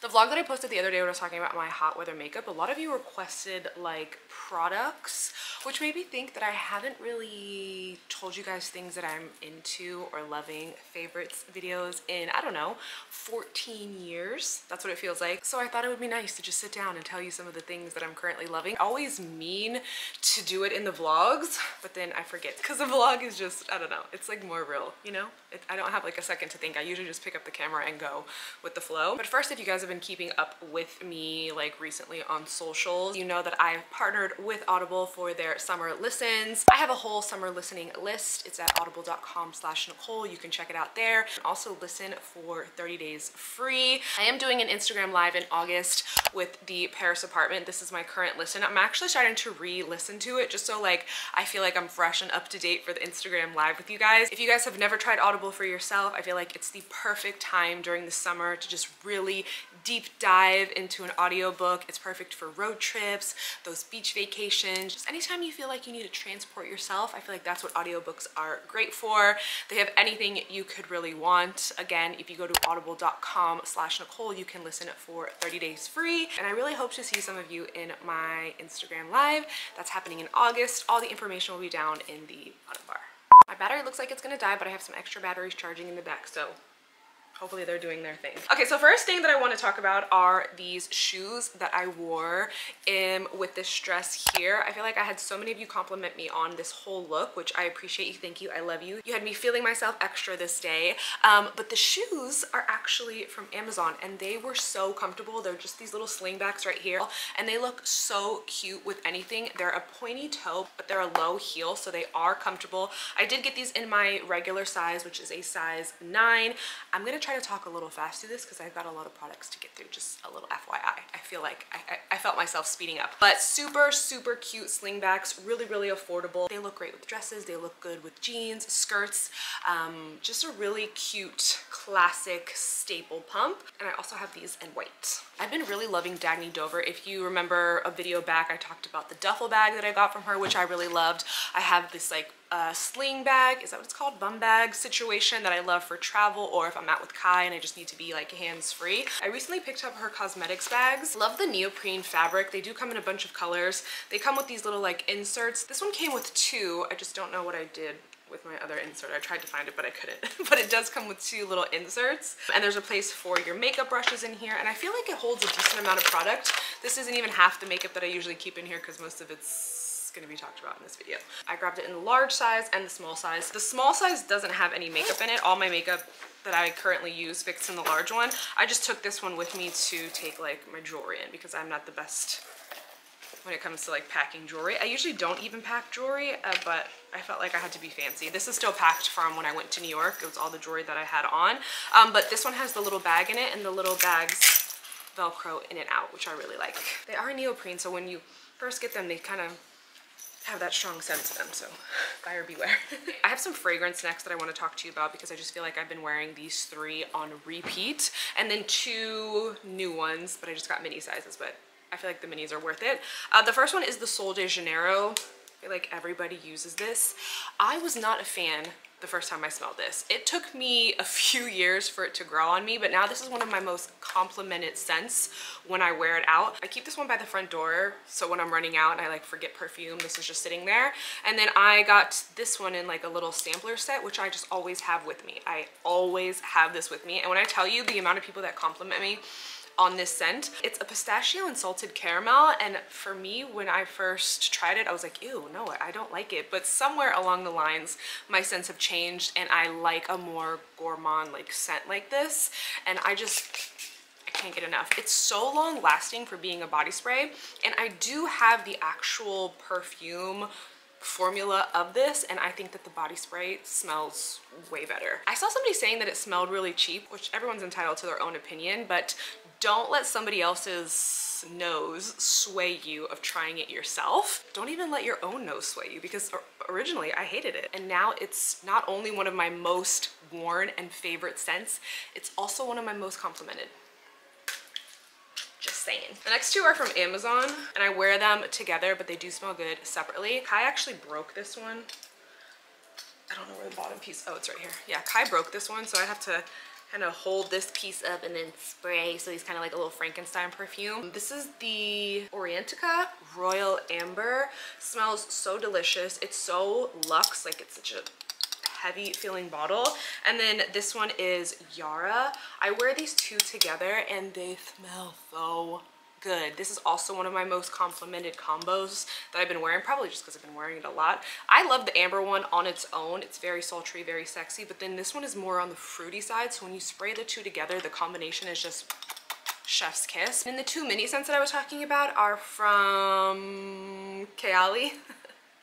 The vlog that I posted the other day when I was talking about my hot weather makeup, a lot of you requested like products, which made me think that I haven't really told you guys things that I'm into or loving, favorites videos in, I don't know, 14 years. That's what it feels like. So I thought it would be nice to just sit down and tell you some of the things that I'm currently loving. I always mean to do it in the vlogs, but then I forget because the vlog is just, I don't know, it's like more real, you know? It, I don't have like a second to think. I usually just pick up the camera and go with the flow. But first, if you guys have been keeping up with me like recently on socials, you know that I've partnered with Audible for their summer listens. I have a whole summer listening list. It's at audible.com slash Nicole. You can check it out there. Also listen for 30 days free. I am doing an Instagram live in August with the Paris apartment. This is my current listen. I'm actually starting to re-listen to it just so like I feel like I'm fresh and up to date for the Instagram live with you guys. If you guys have never tried Audible for yourself, I feel like it's the perfect time during the summer to just really deep dive into an audiobook. It's perfect for road trips, those beach vacations, just anytime you feel like you need to transport yourself. I feel like that's what audiobooks are great for. They have anything you could really want. Again, if you go to audible.com slash Nicole, you can listen for 30 days free. And I really hope to see some of you in my Instagram live. That's happening in August. All the information will be down in the bottom bar. My battery looks like it's gonna die, but I have some extra batteries charging in the back, so hopefully they're doing their thing. Okay, so first thing that I want to talk about are these shoes that I wore in with this dress here. I feel like I had so many of you compliment me on this whole look, which I appreciate you. Thank you. I love you. You had me feeling myself extra this day. Um, but the shoes are actually from Amazon and they were so comfortable. They're just these little slingbacks right here and they look so cute with anything. They're a pointy toe, but they're a low heel, so they are comfortable. I did get these in my regular size, which is a size nine. I'm gonna try try to talk a little fast through this because I've got a lot of products to get through, just a little FYI. I feel like I, I, I felt myself speeding up. But super, super cute slingbacks, really, really affordable. They look great with dresses, they look good with jeans, skirts, um, just a really cute, classic staple pump. And I also have these in white. I've been really loving Dagne Dover. If you remember a video back, I talked about the duffel bag that I got from her, which I really loved. I have this like uh, sling bag, is that what it's called? Bum bag situation that I love for travel or if I'm out with Kai and I just need to be like hands-free. I recently picked up her cosmetics bags. Love the neoprene fabric. They do come in a bunch of colors. They come with these little like inserts. This one came with two. I just don't know what I did with my other insert. I tried to find it, but I couldn't. but it does come with two little inserts. And there's a place for your makeup brushes in here. And I feel like it holds a decent amount of product. This isn't even half the makeup that I usually keep in here because most of it's going to be talked about in this video. I grabbed it in the large size and the small size. The small size doesn't have any makeup in it. All my makeup that I currently use fits in the large one. I just took this one with me to take like my jewelry in because I'm not the best when it comes to like packing jewelry. I usually don't even pack jewelry, uh, but I felt like I had to be fancy. This is still packed from when I went to New York. It was all the jewelry that I had on. Um, but this one has the little bag in it and the little bags Velcro in and out, which I really like. They are neoprene, so when you first get them, they kind of have that strong scent to them, so buyer beware. I have some fragrance next that I want to talk to you about because I just feel like I've been wearing these three on repeat and then two new ones, but I just got mini sizes, but I feel like the minis are worth it. Uh, the first one is the Sol de Janeiro. Like everybody uses this. I was not a fan the first time I smelled this. It took me a few years for it to grow on me, but now this is one of my most complimented scents when I wear it out. I keep this one by the front door, so when I'm running out and I like forget perfume, this is just sitting there. And then I got this one in like a little sampler set, which I just always have with me. I always have this with me. And when I tell you the amount of people that compliment me on this scent. It's a pistachio and salted caramel and for me when I first tried it I was like ew no I don't like it but somewhere along the lines my scents have changed and I like a more gourmand like scent like this and I just I can't get enough. It's so long lasting for being a body spray and I do have the actual perfume formula of this and I think that the body spray smells way better. I saw somebody saying that it smelled really cheap, which everyone's entitled to their own opinion, but don't let somebody else's nose sway you of trying it yourself. Don't even let your own nose sway you because originally I hated it. And now it's not only one of my most worn and favorite scents, it's also one of my most complimented. Just saying. The next two are from Amazon and I wear them together, but they do smell good separately. Kai actually broke this one. I don't know where the bottom piece, oh, it's right here. Yeah, Kai broke this one, so I have to kind of hold this piece up and then spray so he's kind of like a little Frankenstein perfume. This is the Orientica Royal Amber. Smells so delicious. It's so luxe, like it's such a heavy feeling bottle. And then this one is Yara. I wear these two together and they smell so good. This is also one of my most complimented combos that I've been wearing, probably just because I've been wearing it a lot. I love the amber one on its own. It's very sultry, very sexy, but then this one is more on the fruity side. So when you spray the two together, the combination is just chef's kiss. And the two mini scents that I was talking about are from Kayali.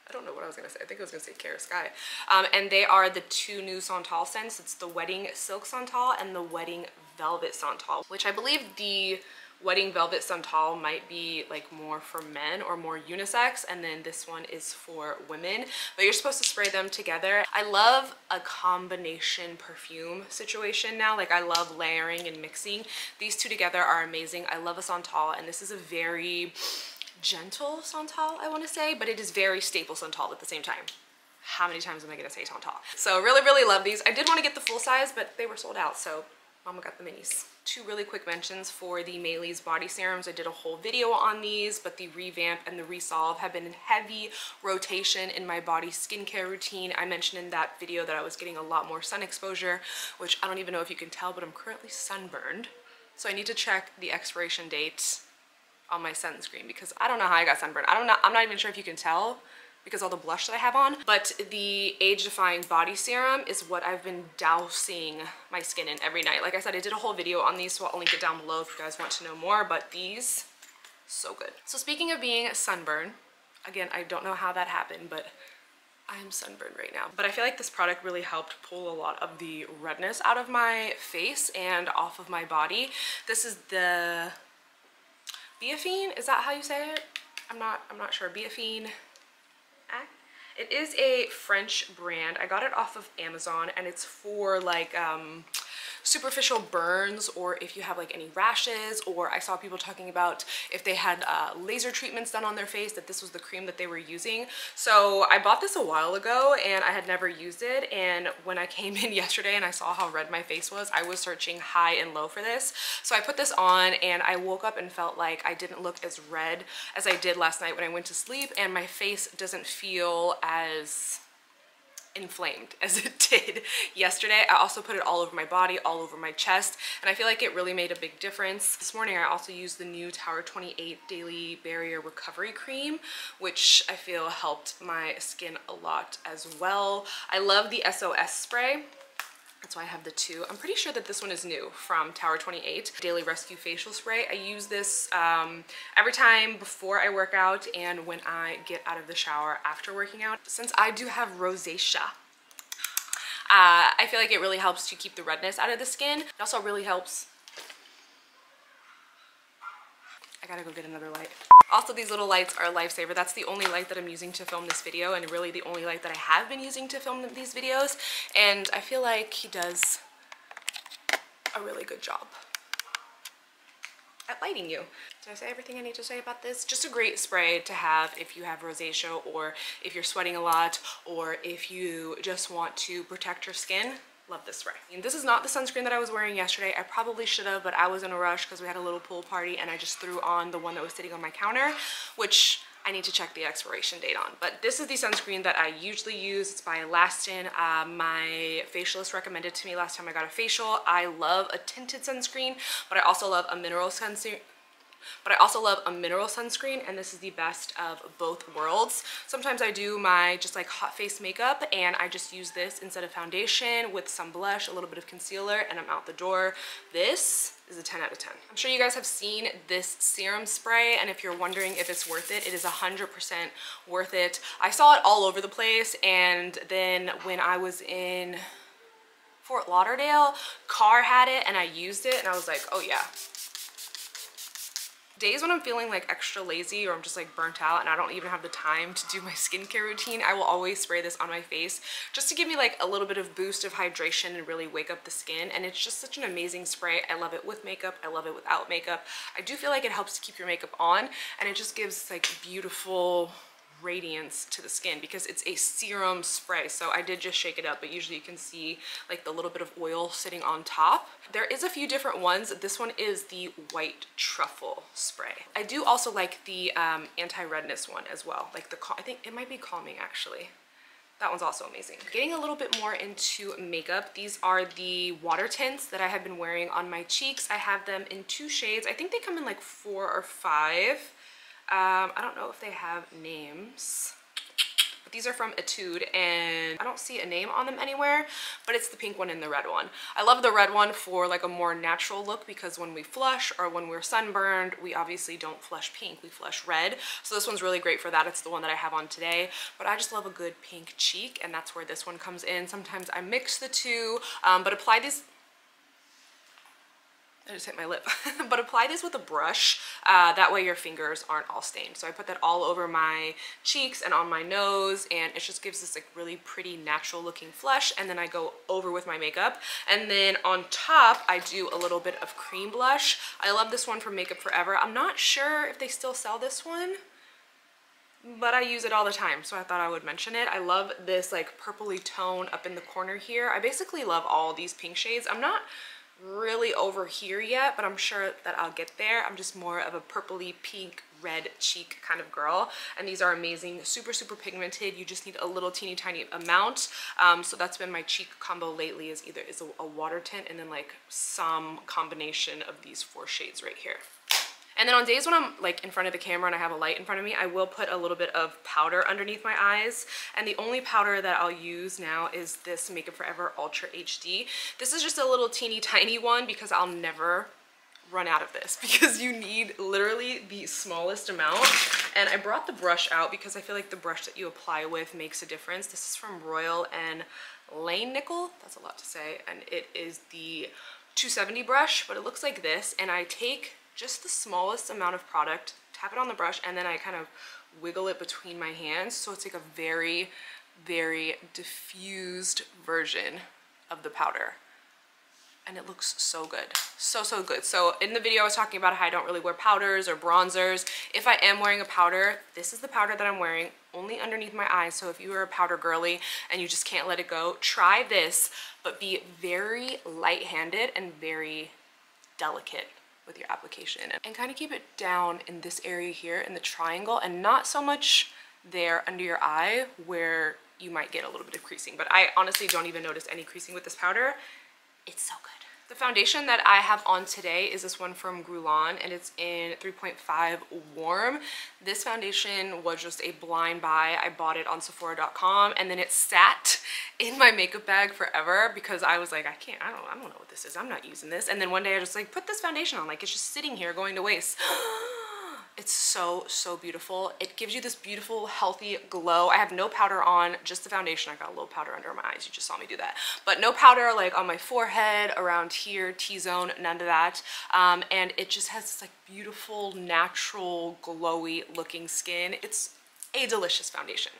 I don't know what I was gonna say. I think I was gonna say Cara Sky. Um, and they are the two new Santal scents. It's the Wedding Silk Santal and the Wedding Velvet Santal, which I believe the Wedding Velvet Santal might be like more for men or more unisex and then this one is for women but you're supposed to spray them together. I love a combination perfume situation now like I love layering and mixing. These two together are amazing. I love a Santal and this is a very gentle Santal I want to say but it is very staple Santal at the same time how many times am I gonna say Santal? So really, really love these. I did want to get the full size, but they were sold out, so Mama got the minis. Two really quick mentions for the Maylis body serums. I did a whole video on these, but the Revamp and the Resolve have been in heavy rotation in my body skincare routine. I mentioned in that video that I was getting a lot more sun exposure, which I don't even know if you can tell, but I'm currently sunburned. So I need to check the expiration date on my sunscreen because I don't know how I got sunburned. I don't know, I'm not even sure if you can tell, because all the blush that I have on. But the Age Defying Body Serum is what I've been dousing my skin in every night. Like I said, I did a whole video on these, so I'll link it down below if you guys want to know more. But these, so good. So speaking of being sunburned, again, I don't know how that happened, but I am sunburned right now. But I feel like this product really helped pull a lot of the redness out of my face and off of my body. This is the Biafine, is that how you say it? I'm not, I'm not sure. Biafine it is a French brand. I got it off of Amazon and it's for like um, superficial burns or if you have like any rashes or I saw people talking about if they had uh, laser treatments done on their face that this was the cream that they were using. So I bought this a while ago and I had never used it and when I came in yesterday and I saw how red my face was, I was searching high and low for this. So I put this on and I woke up and felt like I didn't look as red as I did last night when I went to sleep and my face doesn't feel as inflamed as it did yesterday. I also put it all over my body, all over my chest, and I feel like it really made a big difference. This morning I also used the new Tower 28 Daily Barrier Recovery Cream, which I feel helped my skin a lot as well. I love the SOS spray. That's why I have the two. I'm pretty sure that this one is new from Tower 28, Daily Rescue Facial Spray. I use this um, every time before I work out and when I get out of the shower after working out. Since I do have rosacea, uh, I feel like it really helps to keep the redness out of the skin. It also really helps I gotta go get another light. Also, these little lights are a lifesaver. That's the only light that I'm using to film this video and really the only light that I have been using to film these videos. And I feel like he does a really good job at lighting you. Did I say everything I need to say about this? Just a great spray to have if you have rosacea or if you're sweating a lot or if you just want to protect your skin love this spray. And this is not the sunscreen that I was wearing yesterday. I probably should have, but I was in a rush because we had a little pool party and I just threw on the one that was sitting on my counter, which I need to check the expiration date on. But this is the sunscreen that I usually use. It's by Alastin. Uh, my facialist recommended to me last time I got a facial. I love a tinted sunscreen, but I also love a mineral sunscreen but I also love a mineral sunscreen and this is the best of both worlds. Sometimes I do my just like hot face makeup and I just use this instead of foundation with some blush, a little bit of concealer and I'm out the door. This is a 10 out of 10. I'm sure you guys have seen this serum spray and if you're wondering if it's worth it, it is 100% worth it. I saw it all over the place and then when I was in Fort Lauderdale, Car had it and I used it and I was like, oh yeah, days when I'm feeling like extra lazy or I'm just like burnt out and I don't even have the time to do my skincare routine, I will always spray this on my face just to give me like a little bit of boost of hydration and really wake up the skin. And it's just such an amazing spray. I love it with makeup. I love it without makeup. I do feel like it helps to keep your makeup on and it just gives like beautiful radiance to the skin because it's a serum spray. So I did just shake it up, but usually you can see like the little bit of oil sitting on top. There is a few different ones. This one is the white truffle spray. I do also like the um, anti-redness one as well. Like the, I think it might be calming actually. That one's also amazing. Getting a little bit more into makeup, these are the water tints that I have been wearing on my cheeks. I have them in two shades. I think they come in like four or five. Um, I don't know if they have names. But these are from Etude and I don't see a name on them anywhere, but it's the pink one and the red one. I love the red one for like a more natural look because when we flush or when we're sunburned, we obviously don't flush pink, we flush red. So this one's really great for that. It's the one that I have on today, but I just love a good pink cheek and that's where this one comes in. Sometimes I mix the two, um, but apply these I just hit my lip. but apply this with a brush. Uh, that way your fingers aren't all stained. So I put that all over my cheeks and on my nose and it just gives this like really pretty natural looking flush. And then I go over with my makeup. And then on top, I do a little bit of cream blush. I love this one from Makeup Forever. I'm not sure if they still sell this one but I use it all the time so I thought I would mention it. I love this like purpley tone up in the corner here. I basically love all these pink shades. I'm not really over here yet, but I'm sure that I'll get there. I'm just more of a purpley pink red cheek kind of girl. And these are amazing super super pigmented. You just need a little teeny tiny amount. Um, so that's been my cheek combo lately is either is a, a water tint and then like some combination of these four shades right here and then on days when I'm like in front of the camera and I have a light in front of me, I will put a little bit of powder underneath my eyes. And the only powder that I'll use now is this Makeup Forever Ultra HD. This is just a little teeny tiny one because I'll never run out of this because you need literally the smallest amount. And I brought the brush out because I feel like the brush that you apply with makes a difference. This is from Royal and Langnickel. That's a lot to say. And it is the 270 brush, but it looks like this. And I take just the smallest amount of product, tap it on the brush, and then I kind of wiggle it between my hands. So it's like a very, very diffused version of the powder. And it looks so good. So, so good. So in the video, I was talking about how I don't really wear powders or bronzers. If I am wearing a powder, this is the powder that I'm wearing only underneath my eyes. So if you are a powder girly and you just can't let it go, try this, but be very light-handed and very delicate with your application and kind of keep it down in this area here in the triangle and not so much there under your eye where you might get a little bit of creasing. But I honestly don't even notice any creasing with this powder. It's so good. The foundation that I have on today is this one from Guerlain and it's in 3.5 warm. This foundation was just a blind buy. I bought it on Sephora.com and then it sat in my makeup bag forever because I was like, I can't, I don't, I don't know what this is. I'm not using this. And then one day I just like put this foundation on, like it's just sitting here going to waste. It's so, so beautiful. It gives you this beautiful, healthy glow. I have no powder on, just the foundation. I got a little powder under my eyes. You just saw me do that. But no powder like on my forehead, around here, T-zone, none of that. Um, and it just has this like beautiful, natural, glowy looking skin. It's a delicious foundation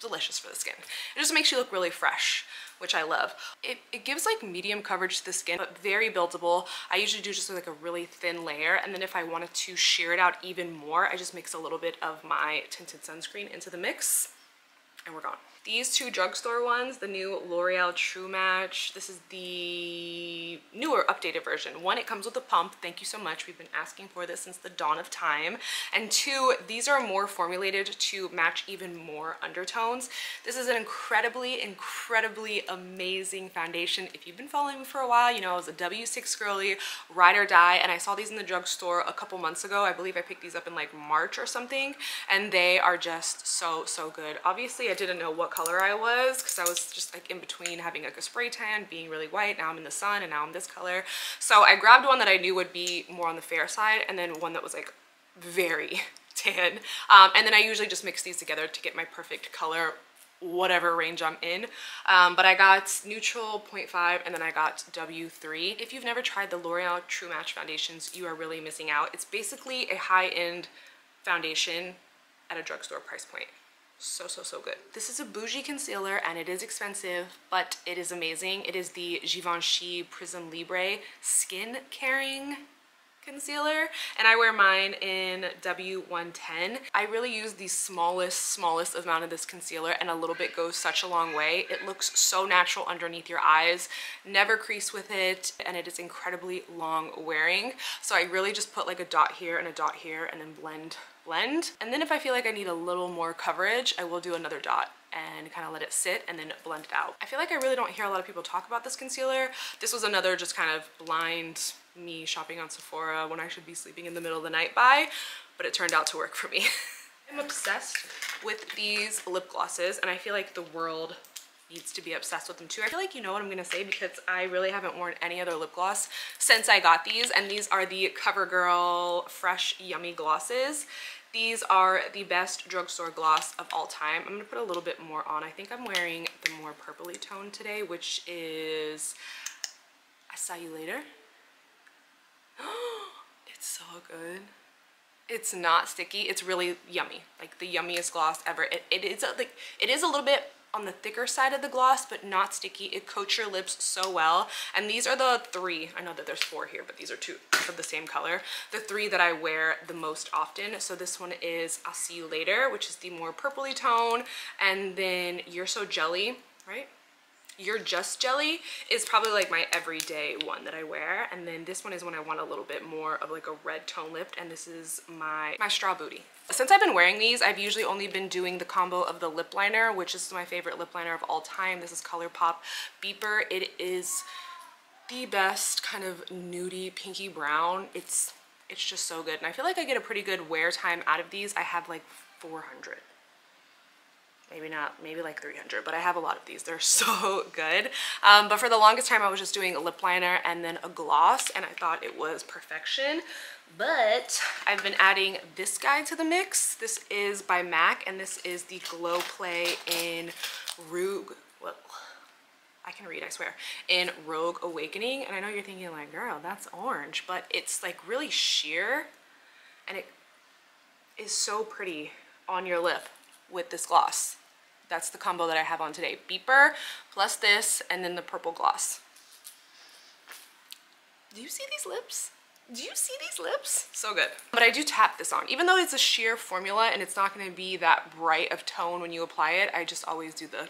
delicious for the skin. It just makes you look really fresh, which I love. It, it gives like medium coverage to the skin, but very buildable. I usually do just like a really thin layer. And then if I wanted to sheer it out even more, I just mix a little bit of my tinted sunscreen into the mix and we're gone. These two drugstore ones, the new L'Oreal True Match, this is the newer updated version. One, it comes with a pump. Thank you so much. We've been asking for this since the dawn of time. And two, these are more formulated to match even more undertones. This is an incredibly, incredibly amazing foundation. If you've been following me for a while, you know I was a W6 girly, ride or die, and I saw these in the drugstore a couple months ago. I believe I picked these up in like March or something, and they are just so, so good. Obviously, I didn't know what color I was because I was just like in between having like a spray tan, being really white, now I'm in the sun and now I'm this color. So I grabbed one that I knew would be more on the fair side and then one that was like very tan. Um, and then I usually just mix these together to get my perfect color whatever range I'm in. Um, but I got neutral 0.5 and then I got W3. If you've never tried the L'Oreal True Match foundations, you are really missing out. It's basically a high-end foundation at a drugstore price point so so so good this is a bougie concealer and it is expensive but it is amazing it is the Givenchy Prisme Libre skin caring concealer and I wear mine in W110. I really use the smallest, smallest amount of this concealer and a little bit goes such a long way. It looks so natural underneath your eyes, never crease with it, and it is incredibly long wearing. So I really just put like a dot here and a dot here and then blend blend. And then if I feel like I need a little more coverage, I will do another dot and kind of let it sit and then blend it out. I feel like I really don't hear a lot of people talk about this concealer. This was another just kind of blind me shopping on Sephora when I should be sleeping in the middle of the night buy, but it turned out to work for me. I'm obsessed with these lip glosses and I feel like the world needs to be obsessed with them too. I feel like you know what I'm gonna say because I really haven't worn any other lip gloss since I got these and these are the CoverGirl Fresh Yummy Glosses. These are the best drugstore gloss of all time. I'm gonna put a little bit more on. I think I'm wearing the more purpley tone today, which is I Saw You Later. it's so good. It's not sticky. It's really yummy. Like the yummiest gloss ever. It, it is a, like it is a little bit on the thicker side of the gloss, but not sticky. It coats your lips so well. And these are the three, I know that there's four here, but these are two of the same color. The three that I wear the most often. So this one is I'll See You Later, which is the more purpley tone. And then You're So Jelly, right? You're Just Jelly is probably like my everyday one that I wear. And then this one is when I want a little bit more of like a red tone lip. And this is my, my Straw Booty. Since I've been wearing these, I've usually only been doing the combo of the lip liner, which is my favorite lip liner of all time. This is ColourPop Beeper. It is the best kind of nudie pinky brown. It's, it's just so good. And I feel like I get a pretty good wear time out of these. I have like 400 maybe not, maybe like 300, but I have a lot of these. They're so good. Um, but for the longest time, I was just doing a lip liner and then a gloss, and I thought it was perfection. But I've been adding this guy to the mix. This is by MAC, and this is the Glow Play in Rogue, well, I can read, I swear, in Rogue Awakening. And I know you're thinking like, girl, that's orange, but it's like really sheer, and it is so pretty on your lip with this gloss. That's the combo that I have on today. Beeper plus this and then the purple gloss. Do you see these lips? Do you see these lips? So good. But I do tap this on. Even though it's a sheer formula and it's not gonna be that bright of tone when you apply it, I just always do the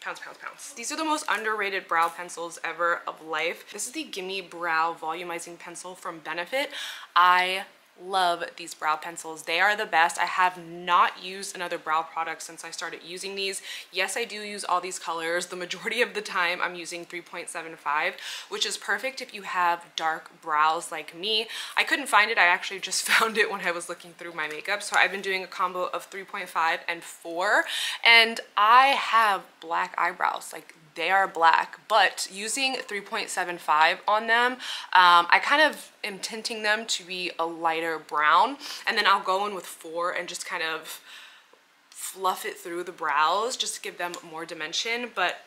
pounds, pounds, pounds. These are the most underrated brow pencils ever of life. This is the Gimme Brow Volumizing Pencil from Benefit. I love these brow pencils. They are the best. I have not used another brow product since I started using these. Yes, I do use all these colors. The majority of the time I'm using 3.75, which is perfect if you have dark brows like me. I couldn't find it. I actually just found it when I was looking through my makeup. So I've been doing a combo of 3.5 and 4. And I have black eyebrows. Like they are black, but using 3.75 on them, um, I kind of am tinting them to be a lighter brown. And then I'll go in with four and just kind of fluff it through the brows just to give them more dimension, but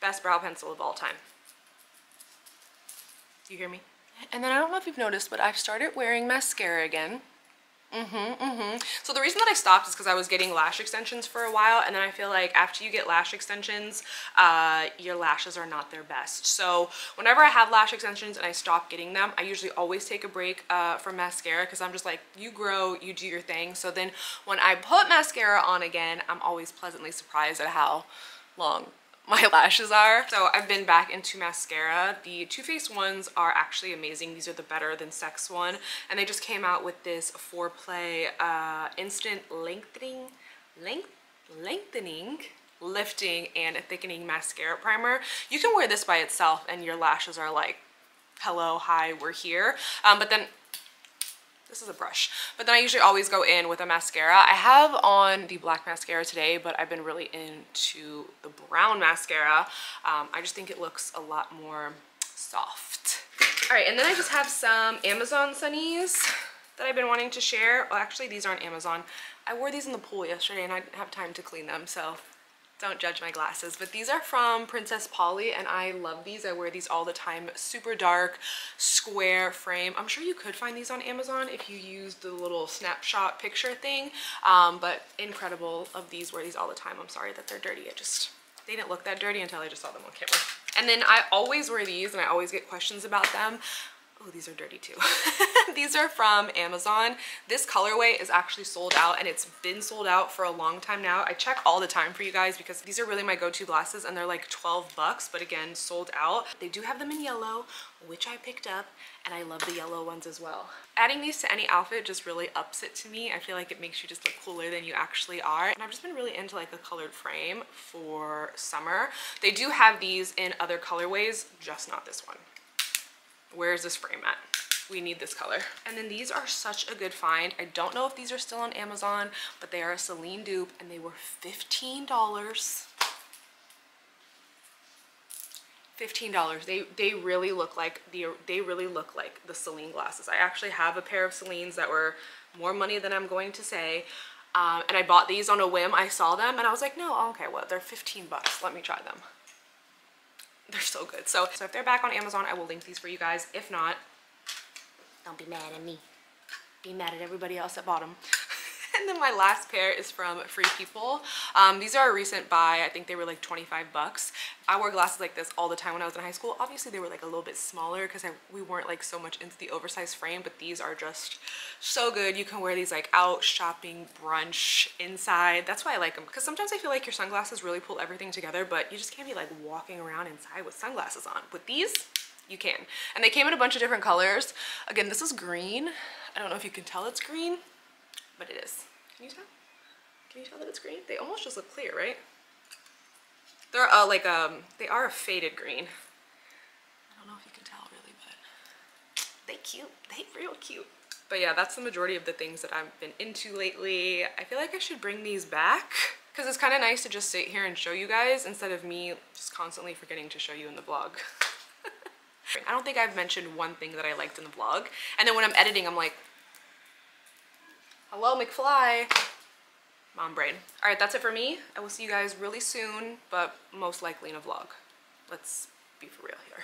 best brow pencil of all time. You hear me? And then I don't know if you've noticed, but I've started wearing mascara again. Mm-hmm, mm-hmm. So the reason that I stopped is because I was getting lash extensions for a while and then I feel like after you get lash extensions, uh, your lashes are not their best. So whenever I have lash extensions and I stop getting them, I usually always take a break uh, from mascara because I'm just like, you grow, you do your thing. So then when I put mascara on again, I'm always pleasantly surprised at how long my lashes are. So I've been back into mascara. The Too Faced ones are actually amazing. These are the Better Than Sex one. And they just came out with this Foreplay uh, Instant Lengthening, length, Lengthening lifting and thickening mascara primer. You can wear this by itself and your lashes are like, hello, hi, we're here. Um, but then this is a brush. But then I usually always go in with a mascara. I have on the black mascara today, but I've been really into the brown mascara. Um, I just think it looks a lot more soft. All right, and then I just have some Amazon Sunnies that I've been wanting to share. Well, actually, these aren't Amazon. I wore these in the pool yesterday and I didn't have time to clean them, so don't judge my glasses but these are from princess polly and i love these. I wear these all the time. Super dark square frame. I'm sure you could find these on amazon if you use the little snapshot picture thing um, but incredible of these wear these all the time. I'm sorry that they're dirty. I just they didn't look that dirty until i just saw them on camera. And then i always wear these and i always get questions about them Oh, these are dirty too. these are from Amazon. This colorway is actually sold out and it's been sold out for a long time now. I check all the time for you guys because these are really my go-to glasses and they're like 12 bucks, but again, sold out. They do have them in yellow, which I picked up and I love the yellow ones as well. Adding these to any outfit just really ups it to me. I feel like it makes you just look cooler than you actually are. And I've just been really into like a colored frame for summer. They do have these in other colorways, just not this one. Where's this frame at? We need this color. And then these are such a good find. I don't know if these are still on Amazon, but they are a Celine dupe and they were $15. $15. They they really look like the they really look like the Celine glasses. I actually have a pair of Celine's that were more money than I'm going to say. Um, and I bought these on a whim. I saw them and I was like, no, okay, well, they're 15 bucks. Let me try them they're so good. So, so if they're back on Amazon, I will link these for you guys. If not, don't be mad at me. Be mad at everybody else that bought them. and then my last pair is from Free People. Um, these are a recent buy. I think they were like 25 bucks. I wore glasses like this all the time when I was in high school. Obviously they were like a little bit smaller because we weren't like so much into the oversized frame, but these are just so good. You can wear these like out shopping, brunch, inside. That's why I like them because sometimes I feel like your sunglasses really pull everything together, but you just can't be like walking around inside with sunglasses on. With these, you can. And they came in a bunch of different colors. Again, this is green. I don't know if you can tell it's green, but it is. Can you tell? Can you tell that it's green? They almost just look clear, right? They're uh, like, um, they are a faded green. I don't know if you can tell really, but they cute. They real cute. But yeah, that's the majority of the things that I've been into lately. I feel like I should bring these back because it's kind of nice to just sit here and show you guys instead of me just constantly forgetting to show you in the vlog. I don't think I've mentioned one thing that I liked in the vlog. And then when I'm editing, I'm like, hello McFly. Mom brain. All right, that's it for me. I will see you guys really soon, but most likely in a vlog. Let's be for real here.